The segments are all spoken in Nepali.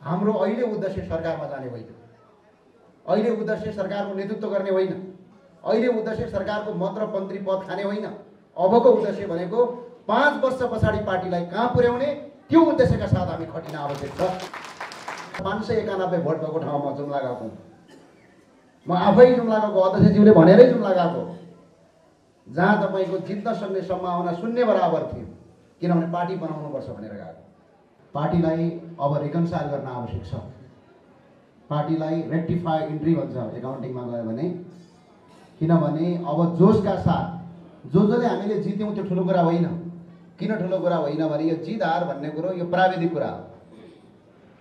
हाम्रो अहिले उद्देश्य सरकारमा जाने होइन। अहिले उद्देश्य सरकारको नेतृत्व गर्ने होइन। अहिले उद्देश्य सरकारको मन्त्र मन्त्री पद खाने होइन। अबको उद्देश्य भनेको पाँच वर्ष पछाडि पार्टीलाई कहाँ पुर्याउने त्यो उद्देश्यका साथ हामी खटिन आवश्यक छ। पाँच सय एकानब्बे भोट भएको ठाउँमा जुम्ला गएको। म आफै जुम्ला गएको अध्यक्षज्यूले भनेरै जुम्ला गएको जहाँ तपाईँको जित्न सक्ने सम्भावना शून्य बराबर थियो किनभने पार्टी बनाउनुपर्छ भनेर गएको। पार्टीलाई अब रिकन्साइल गर्न आवश्यक छ। पार्टीलाई रेक्टिफाई इन्ट्री भन्छ एकाउन्टिङमा गयो भने। किनभने अब जोसका साथ जो जसले हामीले जित्यौँ त्यो ठुलो कुरा होइन। किन ठुलो कुरा होइन भने यो जित हार भन्ने कुरो यो प्राविधिक कुरा हो।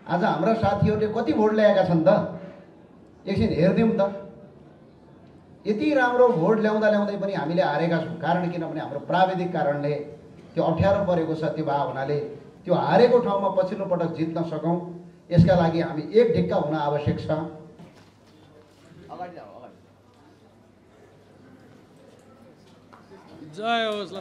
आज हाम्रा साथीहरूले कति भोट ल्याएका छन् त? एकछिन हेरिदिउँ त। यति राम्रो भोट ल्याउँदा ल्याउँदै पनि हामीले हारेका छौँ। कारण किनभने हाम्रो प्राविधिक कारणले त्यो अप्ठ्यारो परेको छ त्यो भाव हुनाले त्यो हारेको ठाउँमा पछिल्लो पटक जित्न सकौँ। यसका लागि हामी एक ढिक्का हुन आवश्यक छ। जय होस् ल।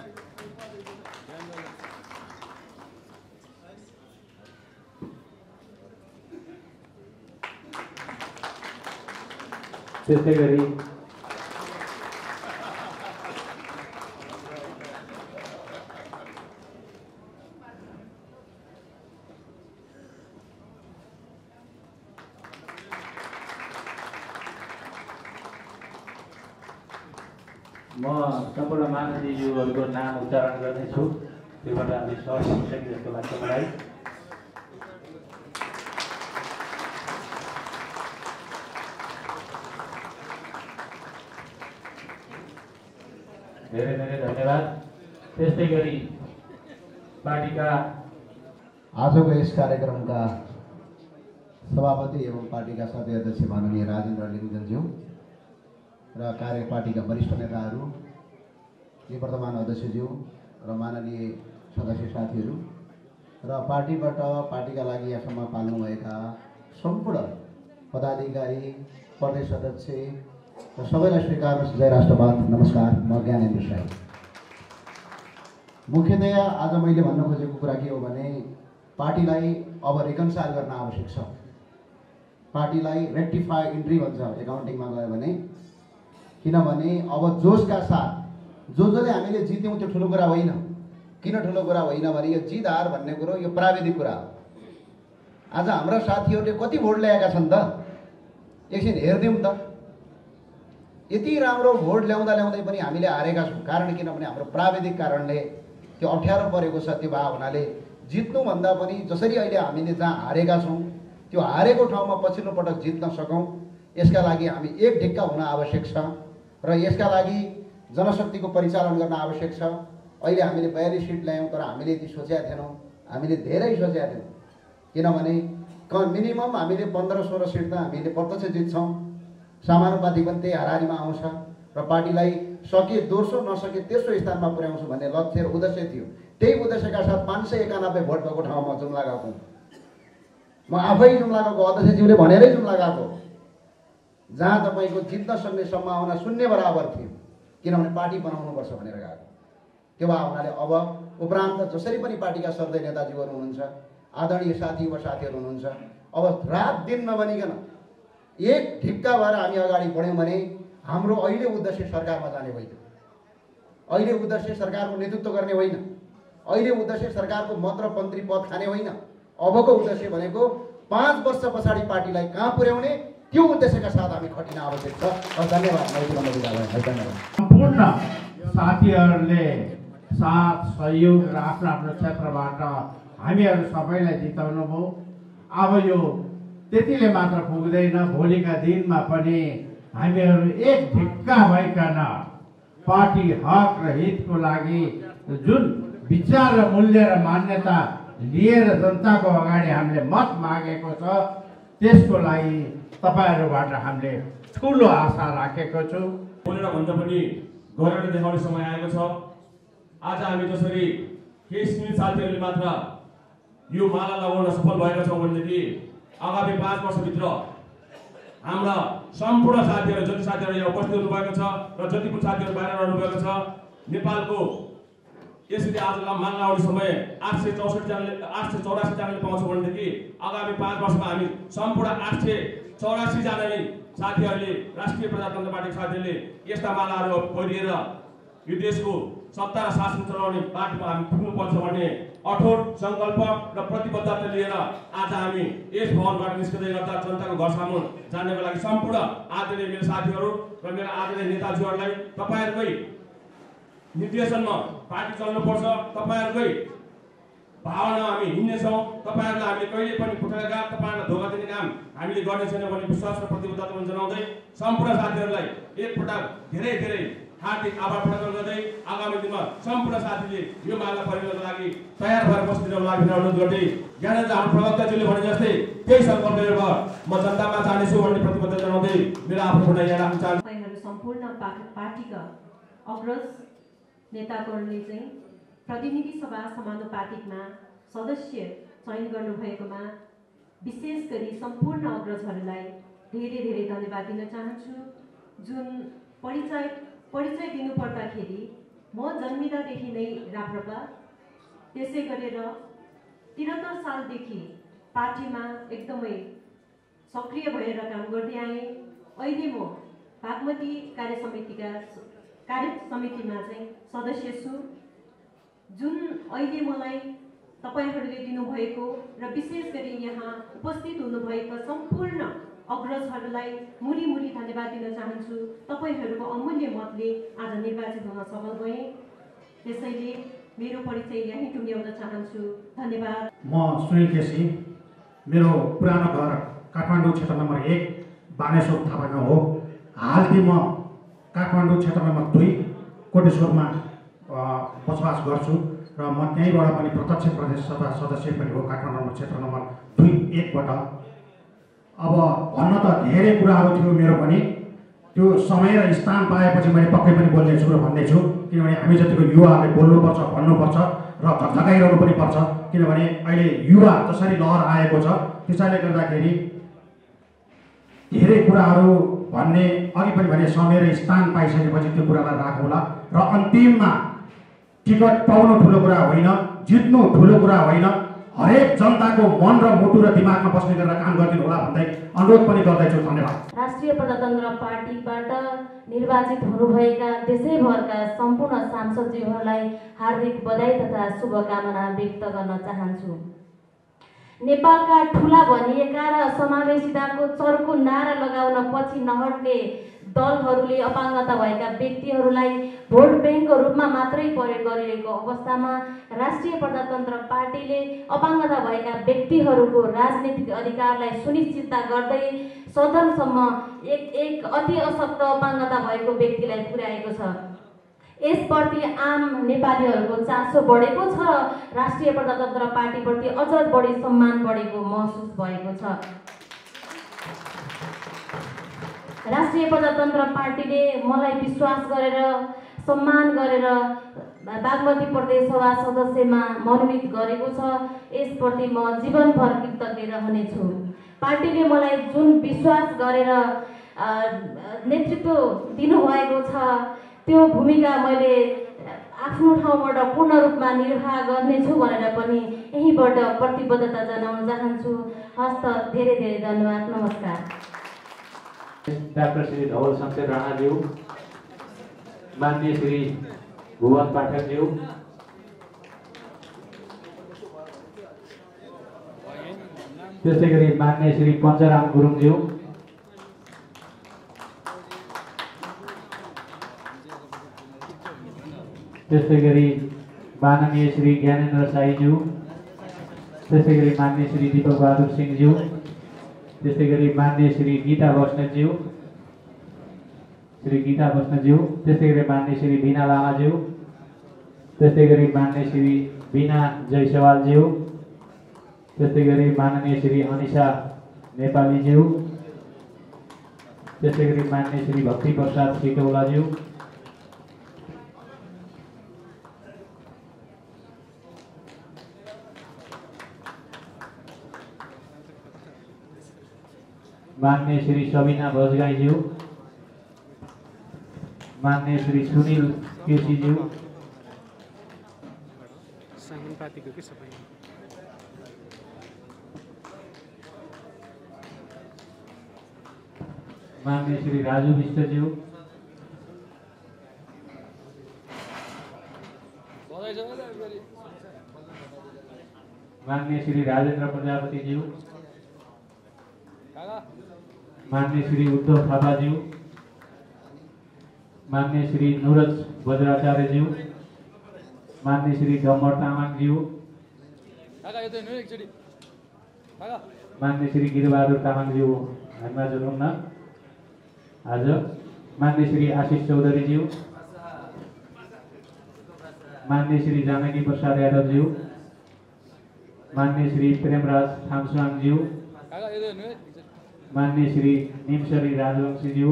त्यस्तै गरी म सम्पूर्ण महानदीज्यूहरूको नाम उच्चारण गर्नेछु। त्योबाट हामी सके जस्तो लाग्छ मलाई। धेरै धेरै धन्यवाद। त्यस्तै गरी पार्टीका आजको यस कार्यक्रमका सभापति एवं पार्टीका सदस्य अध्यक्ष माननीय राजेन्द्र लिङ्गनज्यू र कार्य पार्टीका वरिष्ठ नेताहरू निवर्तमान अध्यक्षज्यू र माननीय सदस्य साथीहरू र पार्टीबाट पार्टीका लागि यहाँसम्म पाल्नुभएका सम्पूर्ण पदाधिकारी प्रदेश अध्यक्ष र सबैलाई स्वीकार जय राष्ट्रवाद नमस्कार। म ज्ञानेन्द्र साई। मुख्यतया आज मैले भन्न खोजेको कुरा के हो भने पार्टीलाई अब रिकन्साइल गर्न आवश्यक छ। पार्टीलाई रेक्टिफाई इन्ट्री भन्छ एकाउन्टिङमा गयो भने। किनभने अब जोसका साथ जो जसले हामीले जित्यौँ त्यो ठुलो कुरा होइन। किन ठुलो कुरा होइन भने यो जित हार भन्ने कुरो यो प्राविधिक कुरा हो। आज हाम्रा साथीहरूले कति भोट ल्याएका छन् त? एकछिन हेरिदिउँ त। यति राम्रो भोट ल्याउँदा ल्याउँदै पनि हामीले हारेका छौँ। कारण किनभने हाम्रो प्राविधिक कारणले त्यो अप्ठ्यारो परेको छ त्यो भाव हुनाले जित्नुभन्दा पनि जसरी अहिले हामीले जहाँ हारेका छौँ त्यो हारेको ठाउँमा पछिल्लो पटक जित्न सकौँ। यसका लागि हामी एक ढिक्का हुन आवश्यक छ। र यसका लागि जनशक्तिको परिचालन गर्न आवश्यक छ। अहिले हामीले बयालिस सिट ल्यायौँ तर हामीले यति सोचेका थिएनौँ। हामीले धेरै सोचेका थियौँ। किनभने क मिनिमम हामीले पन्ध्र सोह्र सिट त हामीले प्रत्यक्ष जित्छौँ। समानुपातिक पनि त्यही हाराहारीमा आउँछ। र पार्टीलाई सके दोस्रो नसके तेस्रो स्थानमा पुर्याउँछु भन्ने लक्ष्य र उद्देश्य थियो। त्यही उद्देश्यका साथ पाँच सय एकानब्बे भोट भएको ठाउँमा जुम्ला गएको। म आफै जुम्ला गएको अध्यक्षज्यूले भनेरै जुम्ला गएको जहाँ तपाईँको जित्न सक्ने सम्भावना शून्य बराबर थियो किनभने पार्टी बनाउनुपर्छ भनेर गएको त्यो भावनाले अब उपरान्त जसरी पनि पार्टीका सर्दै नेताजीहरू हुनुहुन्छ आदरणीय साथी वा साथीहरू हुनुहुन्छ अब रात दिन नबनिकन एक ढिक्का भएर हामी अगाडि बढ्यौँ भने हाम्रो अहिले उद्देश्य सरकारमा जाने होइन अहिले उद्देश्य सरकारको नेतृत्व गर्ने होइन। अहिले उद्देश्य सरकारको मन्त्र मन्त्री पद खाने होइन। अबको उद्देश्य भनेको पाँच वर्ष पछाडि पार्टीलाई कहाँ पुर्याउने त्यो उद्देश्यका साथ हामी खटिन आवश्यक छ धन्यवाद सम्पूर्ण साथीहरूले साथ सहयोग र आफ्नो आफ्नो क्षेत्रबाट हामीहरू सबैलाई जिताउनु भयो अब यो त्यतिले मात्र पुग्दैन भोलिका दिनमा पनि हामीहरू एक ढिक्का भइकन पार्टी हक र हितको लागि जुन विचार र मूल्य र मान्यता लिएर जनताको अगाडि हामीले मत मागेको छ त्यसको लागि तपाईँहरूबाट हामीले ठुलो आशा राखेको छु। बोलेर भन्दा पनि गरेर देखाउने समय आएको छ। आज हामी जसरी केही सीमित साथीहरूले मात्र यो माला लगाउन सफल भएका छौँ भनेदेखि आगामी पाँच वर्षभित्र हाम्रा सम्पूर्ण साथीहरू जति साथीहरू यहाँ उपस्थित हुनुभएको छ र जति पनि साथीहरू बाहिर रहनुभएको छ नेपालको यसरी आज मान लगाउने समय आठ सय चौसठीजनाले आठ सय चौरासीजनाले पाउँछ भनेदेखि आगामी पाँच वर्षमा हामी सम्पूर्ण आठ सय चौरासीजनाले साथीहरूले राष्ट्रिय प्रजातन्त्र पार्टीका साथीहरूले यस्ता मालाहरू पहिरिएर यो देशको सत्ता र शासन चलाउने बाटोमा हामी पुग्नुपर्छ भन्ने अठोट सङ्कल्प र प्रतिबद्धता लिएर आज हामी यस भवनबाट निस्कँदै गर्दा जनताको घर सामु जानको लागि सम्पूर्ण आदरणीय मेरो साथीहरू र मेरो आदरणीय नेताजीहरूलाई तपाईँहरूकै निर्देशनमा पार्टी चल्नुपर्छ तपाईँहरूकै भावना हामी हिँड्नेछौँ तपाईँहरूलाई हामीले कहिले पनि फुटेर काम तपाईँहरूलाई धोका दिने काम हामीले गर्ने छैनौँ भन्ने विश्वास र प्रतिबद्धता जनाउँदै सम्पूर्ण साथीहरूलाई एकपटक धेरै धेरै हार्दिक आभार प्रकट गर्दै आगामी दिनमा सम्पूर्ण साथीले यो माला परिनको लागि तयार भएर बस्दिनको लागि अनुरोध गर्दै ज्ञानेन्द्र हाम्रो प्रवक्ताजीले भने जस्तै त्यही सङ्कल्प लिएर म जनतामा जानेछु भन्ने प्रतिबद्धता जनाउँदै मेरो आफ्नो भनाइ यहाँ राख्न चाहन्छु। सम्पूर्ण पार्टीका अग्रज नेताकर्मीले चाहिँ प्रतिनिधि सभा समानुपातिकमा सदस्य चयन गर्नुभएकोमा विशेष गरी सम्पूर्ण अग्रजहरूलाई धेरै धेरै धन्यवाद दिन चाहन्छु। जुन परिचय परिचय दिनुपर्दाखेरि म जन्मिँदादेखि नै राप्रपा। त्यसै गरेर त्रिहत्तर सालदेखि पार्टीमा एकदमै सक्रिय भएर काम गर्दै आएँ। अहिले म बागमती कार्य समितिका कार्य समितिमा चाहिँ सदस्य छु। जुन अहिले मलाई तपाईँहरूले दिनुभएको र विशेष गरी यहाँ उपस्थित हुनुभएका सम्पूर्ण अग्रजहरूलाई मुरी मुरी धन्यवाद दिन चाहन्छु। तपाईँहरूको अमूल्य मतले आज निर्वाचित हुन सफल भएँ। त्यसैले मेरो परिचय यहीँ टुङ्ग्याउन चाहन्छु। धन्यवाद। म सुनिल केसी मेरो पुरानो घर काठमाडौँ क्षेत्र नम्बर एक बानेश्वर थापागाउँ हो। हाल म काठमाडौँ क्षेत्र नम्बर दुई कोटेश्वरमा बसोबास गर्छु र म त्यहीँबाट पनि प्रत्यक्ष प्रदेश सभा सदस्य पनि हो काठमाडौँ क्षेत्र नम्बर दुई एकबाट। अब भन्न त धेरै कुराहरू थियो मेरो पनि। त्यो समय र स्थान पाएपछि मैले पक्कै पनि बोल्नेछु र भन्नेछु किनभने हामी जतिको युवाहरूले बोल्नुपर्छ भन्नुपर्छ र झकझकाइरहनु पनि पर्छ किनभने अहिले युवा जसरी लहर आएको छ त्यसैले गर्दाखेरि धेरै कुराहरू भन्ने अघि पनि भने समय र स्थान पाइसकेपछि त्यो कुरालाई राखौँला। र अन्तिममा टिकट पाउनु ठुलो कुरा होइन जित्नु ठुलो कुरा होइन हरेक जनताको मन र मुटु र दिमागमा बस्ने गरेर काम गरिदिनु होला भन्दै अनुरोध पनि गर्दैछु धन्यवाद। राष्ट्रिय प्रजातन्त्र पार्टीबाट निर्वाचित हुनुभएका देशैभरका सम्पूर्ण सांसदज्यूहरूलाई हार्दिक बधाई तथा शुभकामना व्यक्त गर्न चाहन्छु। नेपालका ठुला भनिएका र समावेशिताको चर्को नारा लगाउन पछि नहट्ने दलहरूले अपाङ्गता भएका व्यक्तिहरूलाई भोट ब्याङ्कको रूपमा मात्रै प्रयोग गरिरहेको अवस्थामा राष्ट्रिय प्रजातन्त्र पार्टीले अपाङ्गता भएका व्यक्तिहरूको राजनीतिक अधिकारलाई सुनिश्चितता गर्दै सदनसम्म एक एक अति अशक्त अपाङ्गता भएको व्यक्तिलाई पुर्याएको छ। यसप्रति आम नेपालीहरूको चासो बढेको छ। राष्ट्रिय प्रजातन्त्र पार्टीप्रति अझ बढी सम्मान बढेको महसुस भएको छ। राष्ट्रिय प्रजातन्त्र पार्टीले मलाई विश्वास गरेर सम्मान गरेर बागमती प्रदेश सभा सदस्यमा मनोनित गरेको छ। यसप्रति म जीवनभर कृतज्ञ रहनेछु पार्टीले मलाई जुन विश्वास गरेर नेतृत्व दिनुभएको छ त्यो भूमिका मैले आफ्नो ठाउँबाट पूर्ण रूपमा निर्वाह गर्नेछु भनेर पनि यहीँबाट प्रतिबद्धता जनाउन चाहन्छु। हस्त धेरै धेरै धन्यवाद। नमस्कार। डाक्टर श्री धवल शमशेर राणाज्यू माननीय श्री भुवन पाठकज्यू त्यस्तै गरी मान्य श्री पञ्चराम गुरुङज्यू त्यस्तै गरी माननीय श्री ज्ञानेन्द्र साईज्यू त्यस्तै गरी मान्य श्री दिपक बहादुर सिंहज्यू त्यस्तै गरी मान्य श्री गीता बस्नेतज्यू श्री गीता बस्नेतज्यू त्यस्तै गरी मान्य श्री बिना लामाज्यू त्यस्तै गरी मान्य श्री बिना जयसवालज्यू त्यस्तै गरी माननीय श्री अनिसा नेपालीज्यू त्यस्तै गरी मान्य श्री भक्ति प्रसाद सिटौलाज्यू मान्य श्री सबिना भोजगाईज्यू मान्य श्री सुनिल केसीज्यू माननीय श्री राजु विष्टज्यू माननीय श्री राजेन्द्र प्रजापतिज्यू माननीय श्री उद्धव थापाज्यू माननीय श्री नुरज बज्राचार्यज्यू माननीय श्री डम्बर तामाङज्यू मान्य श्री गिरबहादुर तामाङज्यू हामीमा हुनुहुन्न आज मान्य श्री आशिष चौधरीज्यू मान्य श्री जानकी प्रसाद यादवज्यू मान्य श्री प्रेमराज थामसाङज्यू मान्य श्री निमसरी राजवंशीज्यू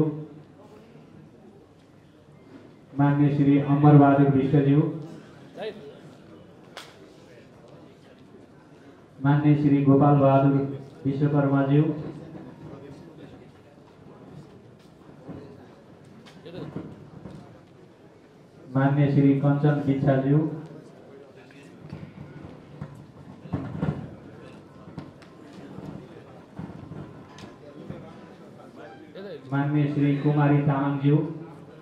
मान्य श्री अमरबहादुर विष्टज्यू मान्य श्री गोपाल बहादुर विश्वकर्माज्यू मान्य श्री कञ्चन बिच्छाज्यू मान्य श्री कुमारी तामाङज्यू।